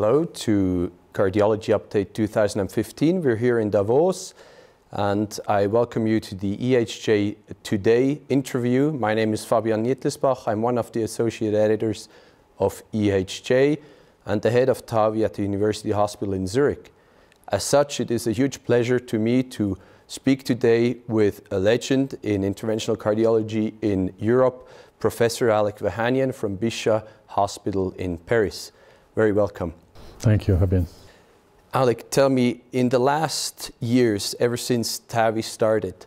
Hello to Cardiology Update 2015. We're here in Davos and I welcome you to the EHJ Today interview. My name is Fabian Nietlispach. I'm one of the associate editors of EHJ and the head of TAVI at the University Hospital in Zurich. As such, it is a huge pleasure to me to speak today with a legend in interventional cardiology in Europe, Professor Alec Vahanian from Bichat Hospital in Paris. Very welcome. Thank you, Fabian. Alec, tell me, in the last years, ever since TAVI started,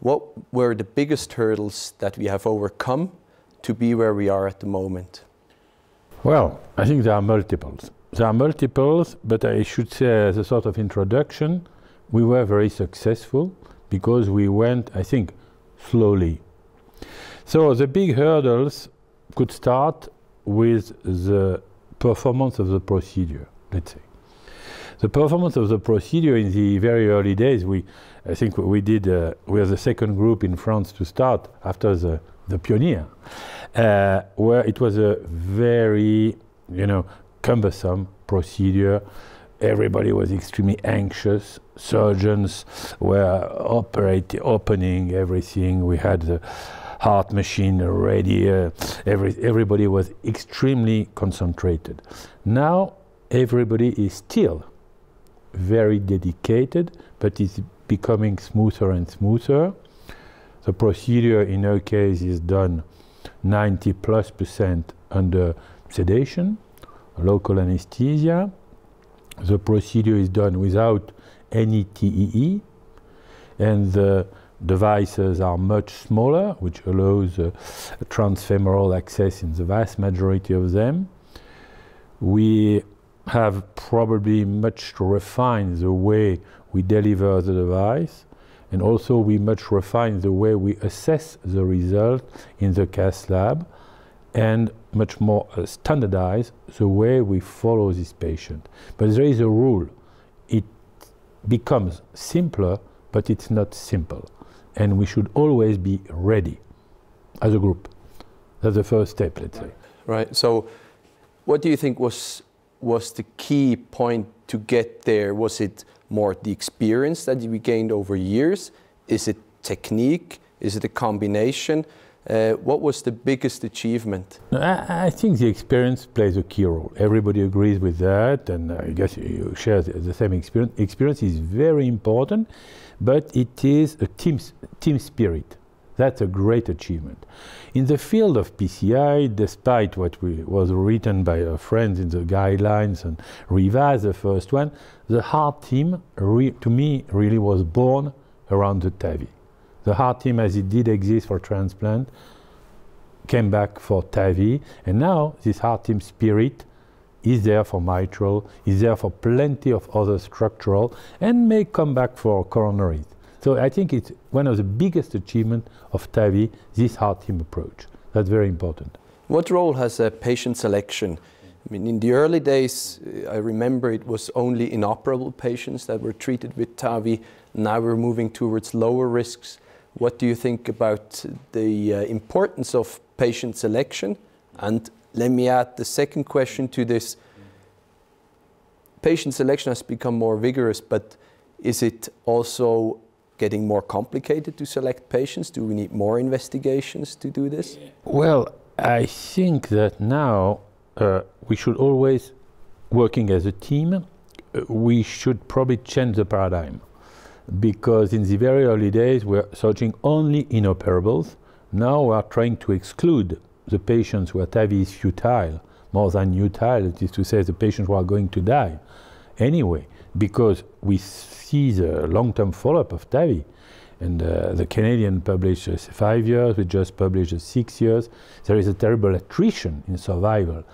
what were the biggest hurdles that we have overcome to be where we are at the moment? Well, I think there are multiples. There are multiples, but I should say, as a sort of introduction, we were very successful because we went, I think, slowly. So the big hurdles could start with the performance of the procedure, let's say. The performance of the procedure in the very early days, we, I think we did, uh, we are the second group in France to start after the, the pioneer, uh, where it was a very, you know, cumbersome procedure. Everybody was extremely anxious. Surgeons were operating, opening everything. We had the heart machine ready. Uh, every, everybody was extremely concentrated. Now everybody is still very dedicated, but it's becoming smoother and smoother. The procedure in our case is done 90 plus percent under sedation, local anesthesia. The procedure is done without any TEE, and the devices are much smaller, which allows uh, transfemoral access in the vast majority of them. We have probably much refined the way we deliver the device, and also we much refine the way we assess the result in the cath lab, and much more uh, standardize the way we follow this patient. But there is a rule. It becomes simpler, but it's not simple and we should always be ready as a group. That's the first step, let's say. Right. So, what do you think was was the key point to get there? Was it more the experience that we gained over years? Is it technique? Is it a combination? Uh, what was the biggest achievement? I, I, think the experience plays a key role. Everybody agrees with that, and I guess you share the, same experience. Experience is very important but it is a team, team spirit. That's a great achievement. In the field of PCI, despite what we, was written by our friends in the guidelines and revised the first one, the heart team, to me, really was born around the TAVI. The heart team, as it did exist for transplant, came back for TAVI, and now this heart team spirit is there for mitral, is there for plenty of other structural, and may come back for coronaries. So I think it's one of the biggest achievements of TAVI, this heart team approach. That's very important. What role has uh, patient selection? I mean, in the early days, uh, I remember it was only inoperable patients that were treated with TAVI. Now we're moving towards lower risks. What do you think about the uh, importance of patient selection and let me add the second question to this. Patient selection has become more vigorous, but is it also getting more complicated to select patients? Do we need more investigations to do this? Well, I think that now uh, we should always, working as a team, uh, we should probably change the paradigm. Because in the very early days, we're searching only inoperables. Now we are trying to exclude the patients where TAVI is futile, more than utile, that is to say the patients who are going to die anyway, because we see the long-term follow-up of TAVI. And uh, the Canadian published five years, we just published six years. There is a terrible attrition in survival,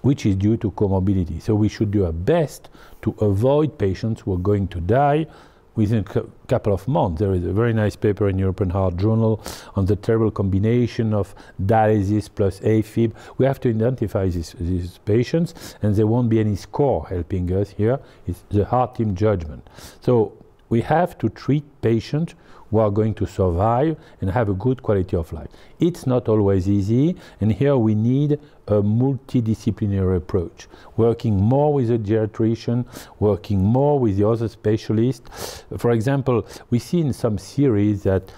which is due to comorbidity. So we should do our best to avoid patients who are going to die within a couple of months. There is a very nice paper in European Heart Journal on the terrible combination of dialysis plus AFib. We have to identify these, these patients, and there won't be any score helping us here. It's the heart team judgment. So we have to treat patients who are going to survive and have a good quality of life. It's not always easy, and here we need a multidisciplinary approach, working more with the geriatrician, working more with the other specialists. For example, we see in some series that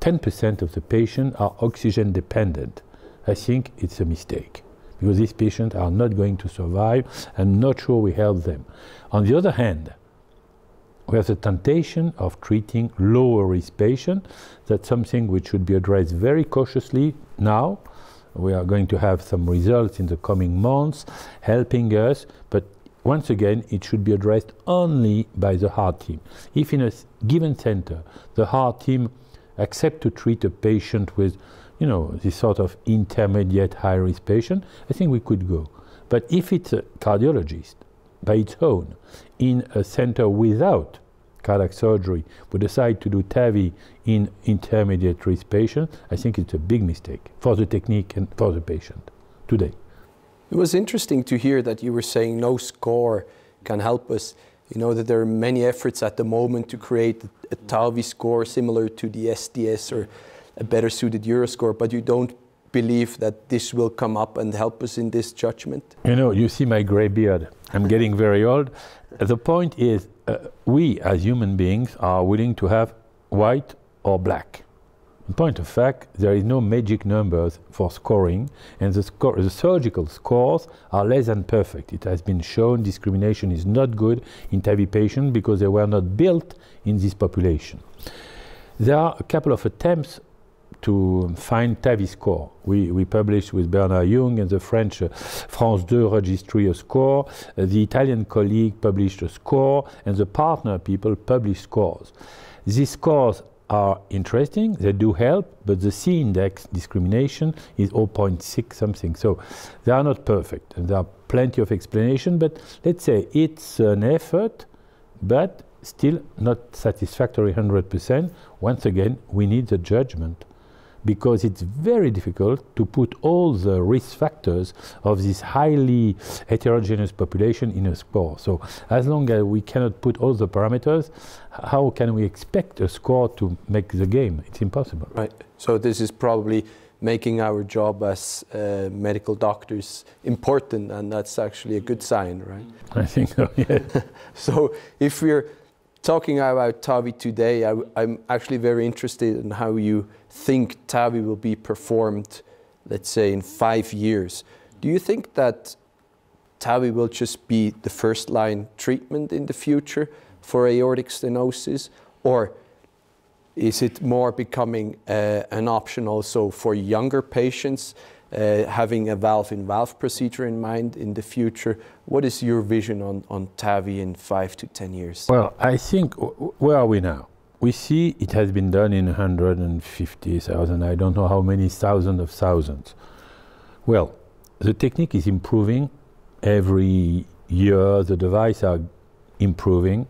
10% of the patients are oxygen dependent. I think it's a mistake because these patients are not going to survive and not sure we help them. On the other hand, we have the temptation of treating lower risk patients. That's something which should be addressed very cautiously now. We are going to have some results in the coming months helping us, but once again, it should be addressed only by the heart team. If in a given center, the heart team accept to treat a patient with, you know, this sort of intermediate high risk patient, I think we could go. But if it's a cardiologist by its own in a center without cardiac surgery would decide to do TAVI in intermediate risk patients, I think it's a big mistake for the technique and for the patient today. It was interesting to hear that you were saying no score can help us. You know that there are many efforts at the moment to create a TAVI score similar to the STS or a better suited Euroscore, but you don't believe that this will come up and help us in this judgment? You know, you see my gray beard. I'm getting very old. The point is, uh, we as human beings are willing to have white or black. In point of fact, there is no magic numbers for scoring, and the, score, the surgical scores are less than perfect. It has been shown discrimination is not good in TAVI patients because they were not built in this population. There are a couple of attempts to find TAVI score. We, we published with Bernard Iung and the French uh, France 2 registry a score. Uh, the Italian colleague published a score, and the partner people published scores. These scores are interesting, they do help, but the C index discrimination is 0.6 something. So they are not perfect, and there are plenty of explanation, but let's say it's an effort, but still not satisfactory 100%. Once again, we need the judgment because it's very difficult to put all the risk factors of this highly heterogeneous population in a score. So as long as we cannot put all the parameters, how can we expect a score to make the game? It's impossible. Right. So this is probably making our job as uh, medical doctors important, and that's actually a good sign, right? I think so, yeah. so if we're talking about TAVI today, I, am actually very interested in how you think TAVI will be performed, let's say, in five years. Do you think that TAVI will just be the first line treatment in the future for aortic stenosis? Or is it more becoming uh, an option also for younger patients? uh, having a valve-in-valve procedure in mind in the future. What is your vision on, on TAVI in five to 10 years? Well, I think, where are we now? We see it has been done in 150,000, I don't know how many thousands of thousands. Well, the technique is improving every year, the device are improving.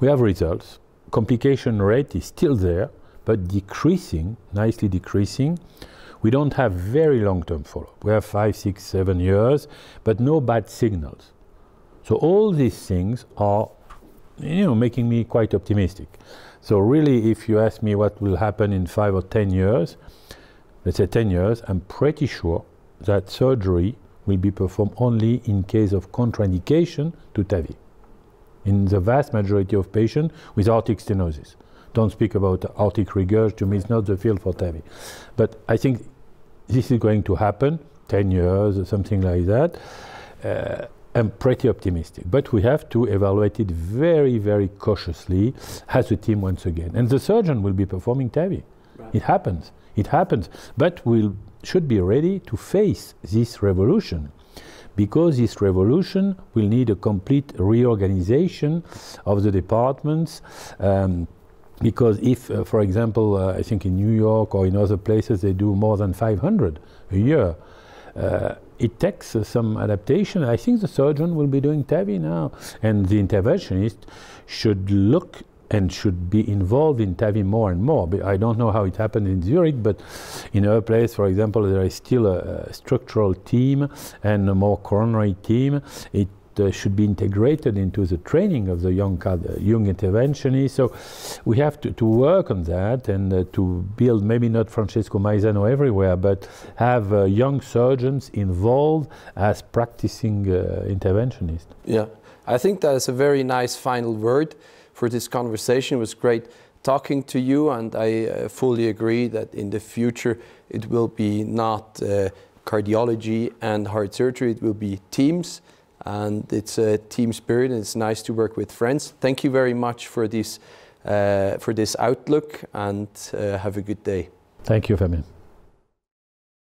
We have results. Complication rate is still there, but decreasing, nicely decreasing. We don't have very long-term follow-up. We have five, six, seven years, but no bad signals. So all these things are, you know, making me quite optimistic. So really, if you ask me what will happen in five or ten years, let's say ten years, I'm pretty sure that surgery will be performed only in case of contraindication to TAVI. In the vast majority of patients with aortic stenosis. Don't speak about aortic regurg, to me it's not the field for TAVI. But I think this is going to happen, 10 years or something like that. Uh, I'm pretty optimistic, but we have to evaluate it very, very cautiously as a team once again. And the surgeon will be performing TAVI. Right. It happens. It happens. But we should be ready to face this revolution because this revolution will need a complete reorganization of the departments. Um, because if, uh, for example, uh, I think in New York or in other places they do more than 500 a year, uh, it takes uh, some adaptation. I think the surgeon will be doing TAVI now, and the interventionist should look and should be involved in TAVI more and more. But I don't know how it happened in Zurich, but in other places, for example, there is still a, a structural team and a more coronary team. It uh, should be integrated into the training of the young, young interventionists. So we have to, to work on that and uh, to build maybe not Francesco Maisano everywhere, but have uh, young surgeons involved as practicing uh, interventionists. Yeah, I think that is a very nice final word for this conversation. It was great talking to you, and I uh, fully agree that in the future it will be not uh, cardiology and heart surgery, it will be teams, and it's a team spirit, and it's nice to work with friends. Thank you very much for this, uh, for this outlook, and uh, have a good day. Thank you, Fabian.